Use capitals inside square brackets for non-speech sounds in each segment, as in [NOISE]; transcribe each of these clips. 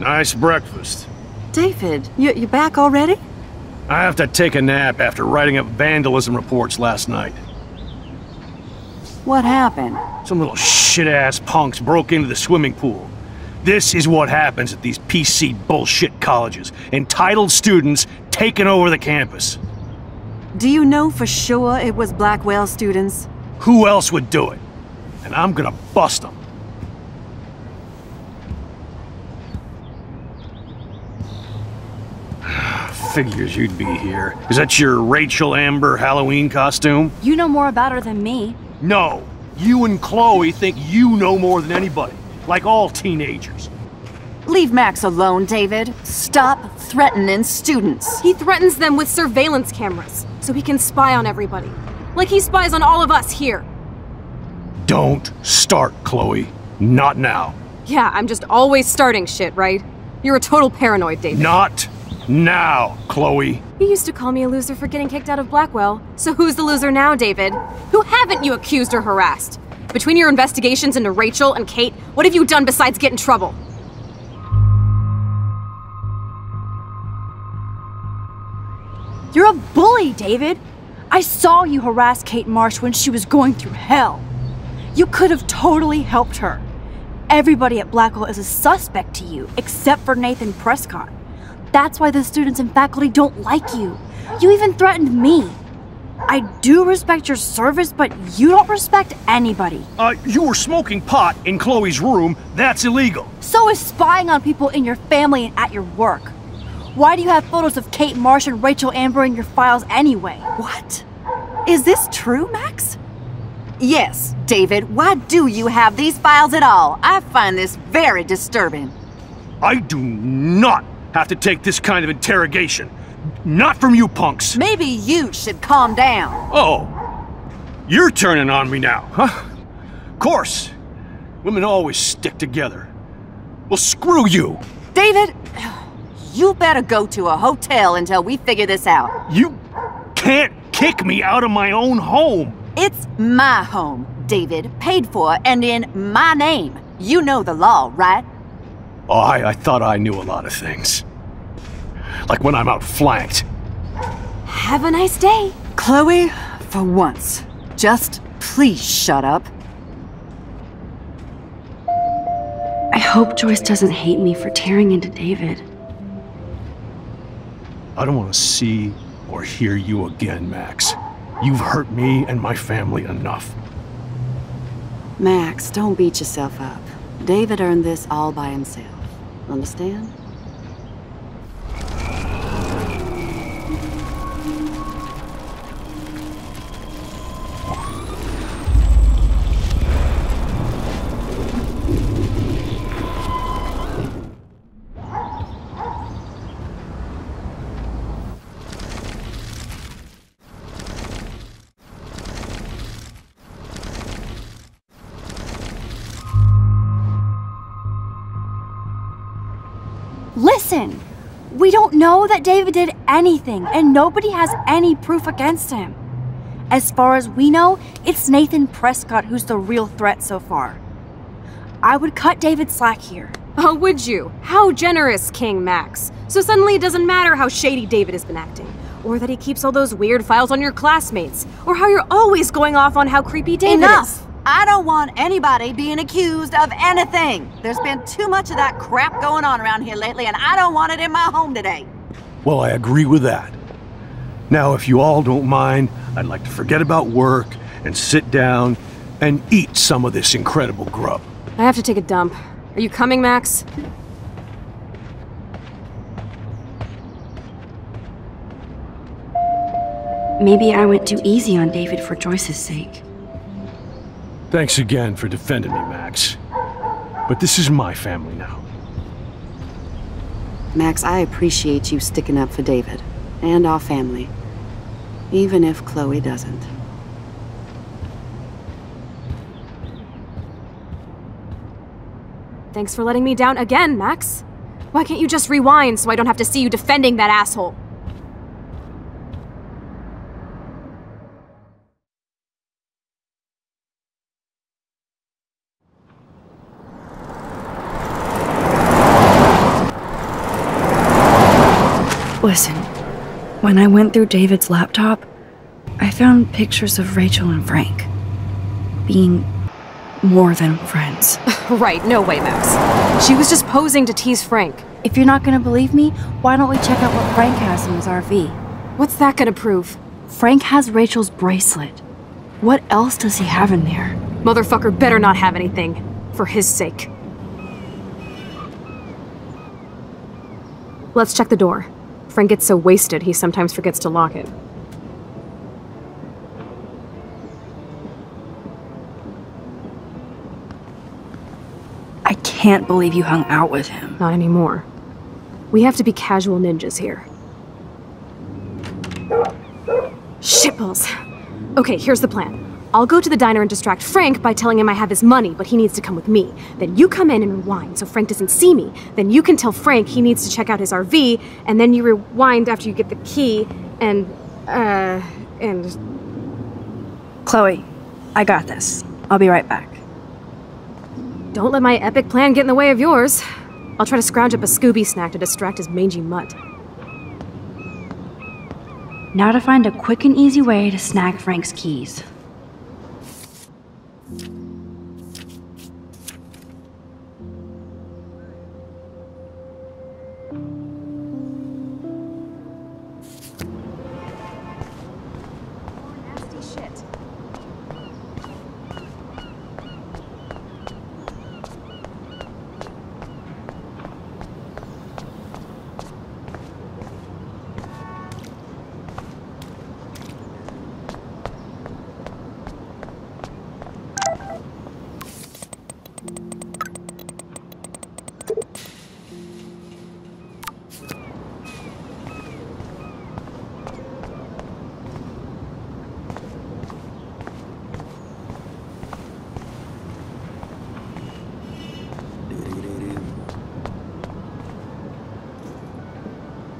Nice breakfast. David, you, you back already? I have to take a nap after writing up vandalism reports last night. What happened? Some little shit-ass punks broke into the swimming pool. This is what happens at these PC bullshit colleges. Entitled students taking over the campus. Do you know for sure it was Blackwell students? Who else would do it? And I'm gonna bust them. Figures you'd be here. Is that your Rachel Amber Halloween costume? You know more about her than me. No. You and Chloe think you know more than anybody. Like all teenagers. Leave Max alone, David. Stop threatening students. He threatens them with surveillance cameras, so he can spy on everybody. Like he spies on all of us here. Don't start, Chloe. Not now. Yeah, I'm just always starting shit, right? You're a total paranoid, David. Not now, Chloe. You used to call me a loser for getting kicked out of Blackwell. So who's the loser now, David? Who haven't you accused or harassed? Between your investigations into Rachel and Kate, what have you done besides get in trouble? You're a bully, David. I saw you harass Kate Marsh when she was going through hell. You could have totally helped her. Everybody at Blackwell is a suspect to you, except for Nathan Prescott. That's why the students and faculty don't like you. You even threatened me. I do respect your service, but you don't respect anybody. Uh, you were smoking pot in Chloe's room. That's illegal. So is spying on people in your family and at your work. Why do you have photos of Kate Marsh and Rachel Amber in your files anyway? What? Is this true, Max? Yes, David. Why do you have these files at all? I find this very disturbing. I do not have to take this kind of interrogation. Not from you punks. Maybe you should calm down. Oh, you're turning on me now, huh? Of course. Women always stick together. Well, screw you. David, you better go to a hotel until we figure this out. You can't kick me out of my own home. It's my home, David, paid for and in my name. You know the law, right? Oh, I, I thought I knew a lot of things. Like when I'm outflanked. Have a nice day. Chloe, for once, just please shut up. I hope Joyce doesn't hate me for tearing into David. I don't want to see or hear you again, Max. You've hurt me and my family enough. Max, don't beat yourself up. David earned this all by himself. Understand? Listen! We don't know that David did anything, and nobody has any proof against him. As far as we know, it's Nathan Prescott who's the real threat so far. I would cut David slack here. Oh, would you? How generous, King Max. So suddenly it doesn't matter how shady David has been acting, or that he keeps all those weird files on your classmates, or how you're always going off on how creepy David Enough! is. I don't want anybody being accused of anything. There's been too much of that crap going on around here lately, and I don't want it in my home today. Well, I agree with that. Now, if you all don't mind, I'd like to forget about work and sit down and eat some of this incredible grub. I have to take a dump. Are you coming, Max? Maybe I went too easy on David for Joyce's sake. Thanks again for defending me, Max. But this is my family now. Max, I appreciate you sticking up for David and our family, even if Chloe doesn't. Thanks for letting me down again, Max. Why can't you just rewind so I don't have to see you defending that asshole? Listen, when I went through David's laptop, I found pictures of Rachel and Frank being more than friends. [LAUGHS] Right, no way, Max. She was just posing to tease Frank. If you're not gonna believe me, why don't we check out what Frank has in his RV? What's that gonna prove? Frank has Rachel's bracelet. What else does he have in there? Motherfucker better not have anything. For his sake. Let's check the door. Frank gets so wasted he sometimes forgets to lock it. I can't believe you hung out with him. Not anymore. We have to be casual ninjas here. Shitballs. Okay, here's the plan. I'll go to the diner and distract Frank by telling him I have his money, but he needs to come with me. Then you come in and rewind so Frank doesn't see me. Then you can tell Frank he needs to check out his RV, and then you rewind after you get the key, and, uh, and. Chloe, I got this. I'll be right back. Don't let my epic plan get in the way of yours. I'll try to scrounge up a Scooby snack to distract his mangy mutt. Now to find a quick and easy way to snag Frank's keys.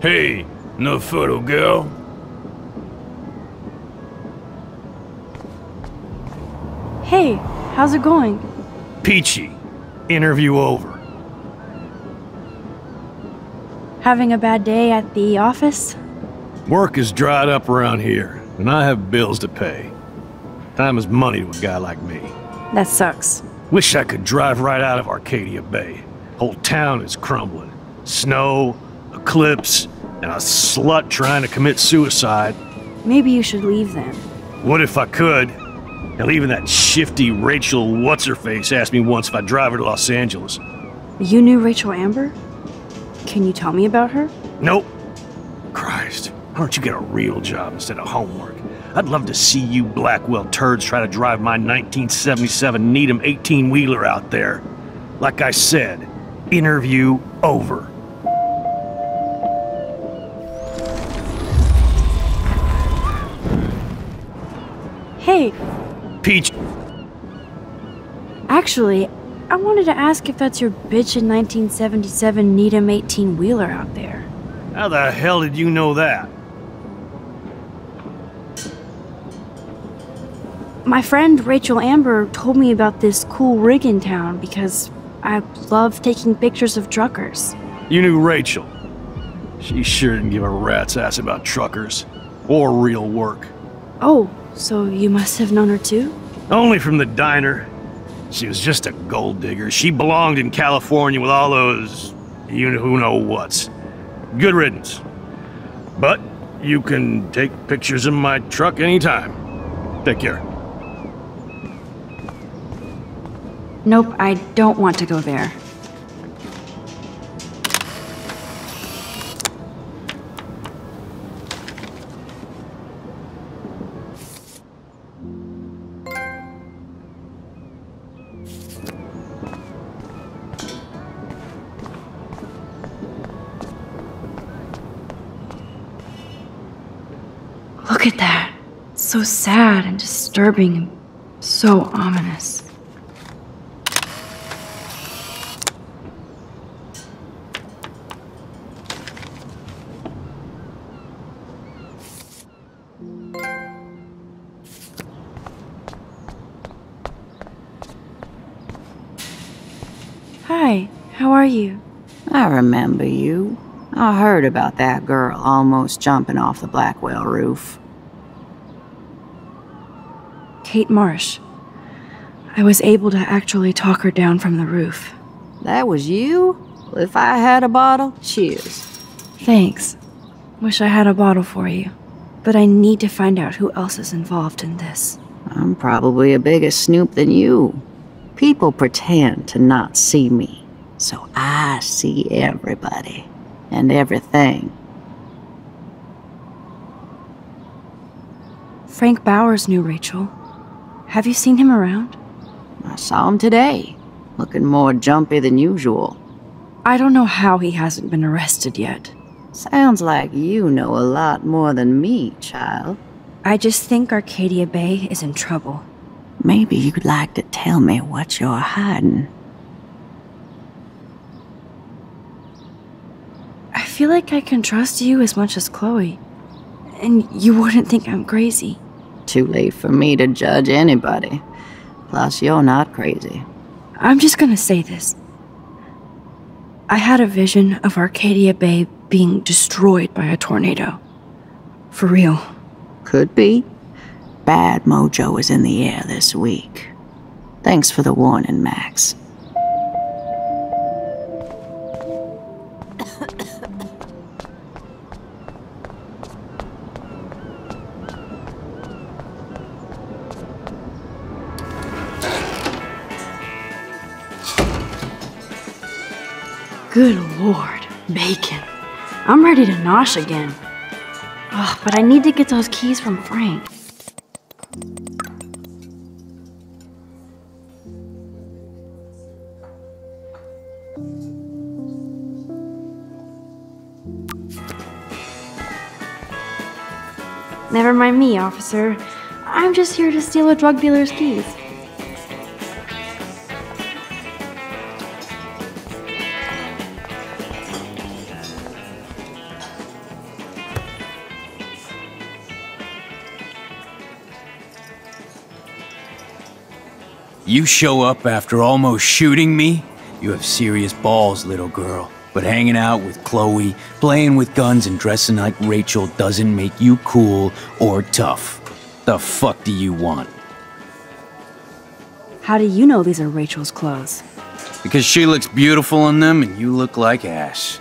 Hey, no photo girl? Hey, how's it going? Peachy. Interview over. Having a bad day at the office? Work is dried up around here, and I have bills to pay. Time is money to a guy like me. That sucks. Wish I could drive right out of Arcadia Bay. Whole town is crumbling. Snow, eclipse, and a slut trying to commit suicide. Maybe you should leave then. What if I could? Hell, even that shifty Rachel What's-Her-Face asked me once if I'd drive her to Los Angeles. You knew Rachel Amber? Can you tell me about her? Nope. Christ, why don't you get a real job instead of homework? I'd love to see you Blackwell turds try to drive my 1977 Needham 18-wheeler out there. Like I said, interview over. Hey, Peach, actually, I wanted to ask if that's your bitchin' 1977 Needham 18 wheeler out there. how the hell did you know that? My friend Rachel Amber told me about this cool rig in town because I love taking pictures of truckers. You knew Rachel. She sure didn't give a rat's ass about truckers. Or real work. Oh, so you must have known her too? Only from the diner. She was just a gold digger. She belonged in California with all those you know who know what's. Good riddance. But you can take pictures of my truck anytime. Take care. Nope, I don't want to go there. At that. So sad and disturbing and so ominous. Hi, how are you? I remember you. I heard about that girl almost jumping off the Blackwell roof. Kate Marsh. I was able to actually talk her down from the roof. That was you? Well, if I had a bottle, cheers. Thanks. Wish I had a bottle for you. But I need to find out who else is involved in this. I'm probably a bigger snoop than you. People pretend to not see me, so I see everybody and everything. Frank Bowers knew Rachel. Have you seen him around? I saw him today, looking more jumpy than usual. I don't know how he hasn't been arrested yet. Sounds like you know a lot more than me, child. I just think Arcadia Bay is in trouble. Maybe you'd like to tell me what you're hiding. I feel like I can trust you as much as Chloe. And you wouldn't think I'm crazy. Too late for me to judge anybody. Plus, you're not crazy. I'm just gonna say this. I had a vision of Arcadia Bay being destroyed by a tornado. For real. Could be. Bad mojo is in the air this week. Thanks for the warning, Max. Good lord, bacon. I'm ready to nosh again. Ugh, but I need to get those keys from Frank. Never mind me, officer. I'm just here to steal a drug dealer's keys. You show up after almost shooting me? You have serious balls, little girl. But hanging out with Chloe, playing with guns, and dressing like Rachel doesn't make you cool or tough. The fuck do you want? How do you know these are Rachel's clothes? Because she looks beautiful in them and you look like ass.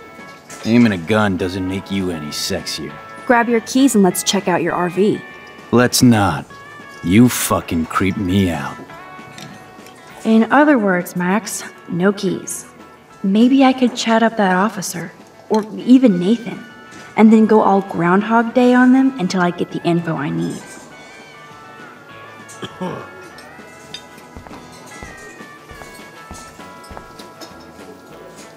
Aiming a gun doesn't make you any sexier. Grab your keys and let's check out your RV. Let's not. You fucking creep me out. In other words, Max, no keys. Maybe I could chat up that officer, or even Nathan, and then go all Groundhog Day on them until I get the info I need. [COUGHS]